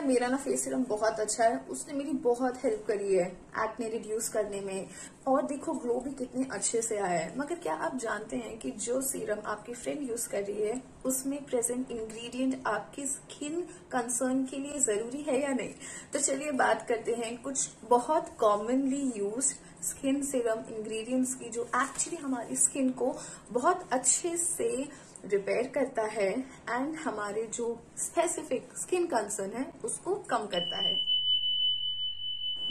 है, मेरा ना फेस सीरम बहुत अच्छा है। उसने मेरी बहुत हेल्प करी है एक्ने रिड्यूस करने में। और देखो ग्लो भी कितने अच्छे से आया है। मगर क्या आप जानते हैं कि जो सीरम आपकी फ्रेंड यूज़ कर रही है, उसमें प्रेजेंट इंग्रेडिएंट आपकी स्किन कंसर्न के लिए ज़रूरी है या नहीं? तो चलिए बात करते हैं कुछ बहुत commonly use skin serum ingredients की, जो एक्चुअली हमारी स्किन को बहुत अच्छे से रिपेयर करता है एंड हमारे जो स्पेसिफिक स्किन कंसर्न है, उसको कम करता है।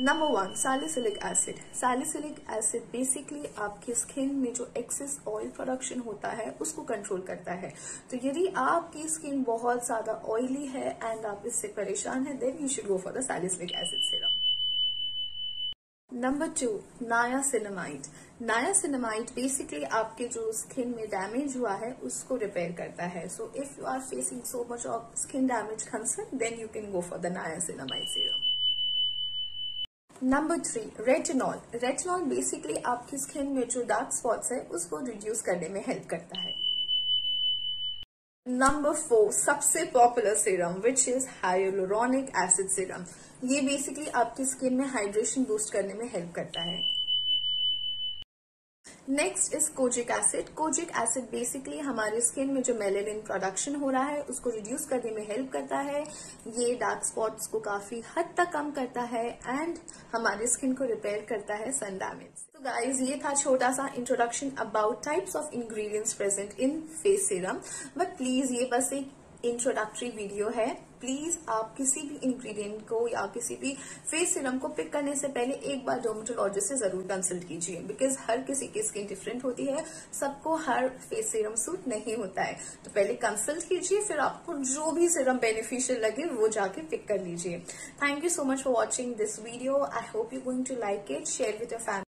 Number one salicylic acid salicylic acid basically आपकी स्किन में जो एक्सेस ऑयल प्रोडक्शन होता है, उसको कंट्रोल करता है। तो यदि आपकी स्किन बहुत ज़्यादा ऑयली है एंड आप इससे परेशान है then you should go for the salicylic acid serum number two niacinamide नाया सिनेमाइड बेसिकली आपके जो स्किन में डैमेज हुआ है, उसको रिपेयर करता है। So if you are facing so much of skin damage concern then you can go for the niacinamide serum number three retinol retinol basically आपकी स्किन में जो डार्क स्पॉट्स है, उसको रिड्यूस करने में हेल्प करता है। नंबर फोर सबसे popular serum which is hyaluronic acid serum ये बेसिकली आपकी स्किन में हाइड्रेशन बूस्ट करने में हेल्प करता है। Next is kojic acid kojic acid basically हमारे स्किन में जो मेलेनिन प्रोडक्शन हो रहा है, उसको रिड्यूस करने में हेल्प करता है। ये डार्क स्पॉट्स को काफ़ी हद तक कम करता है एंड हमारे स्किन को रिपेयर करता है सन डैमेज तो गाइज़ ये था छोटा सा introduction about types of ingredients present in face serum but please ये बस एक इंट्रोडक्टरी वीडियो है प्लीज़ आप किसी भी इंग्रेडिएंट को या किसी भी फेस सीरम को पिक करने से पहले एक बार डोमेटोलॉजिस्ट से ज़रूर कंसल्ट कीजिए बिकॉज़ हर किसी की स्किन डिफरेंट होती है, सबको हर फेस सीरम सूट नहीं होता है। तो पहले कंसल्ट कीजिए, फिर आपको जो भी सीरम बेनिफिशियल लगे वो जाके पिक कर लीजिए। Thank you so much for watching this video I hope you going to like it share with your family